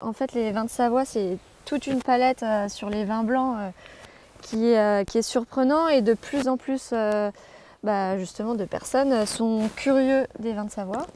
En fait, les vins de Savoie, c'est toute une palette euh, sur les vins blancs euh, qui, euh, qui, est surprenant et de plus en plus, bah, justement, de personnes sont curieux des vins de Savoie.